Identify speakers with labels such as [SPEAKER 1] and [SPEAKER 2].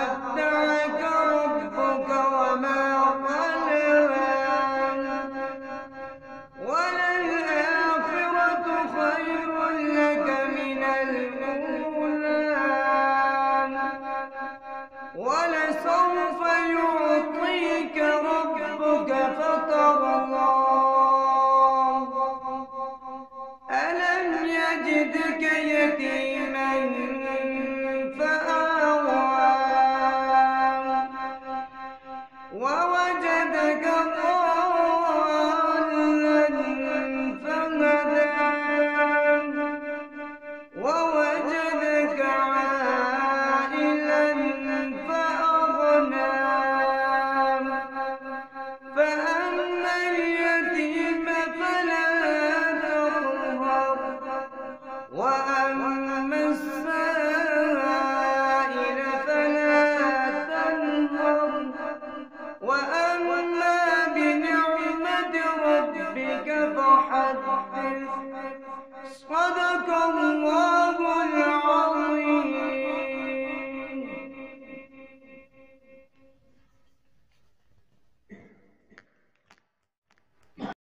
[SPEAKER 1] ودعك ربك وما قلى وللآخرة خير لك من الأولى. ولسوف يعطيك ربك فترضى ألم يجدك يتيما Monday. فحدث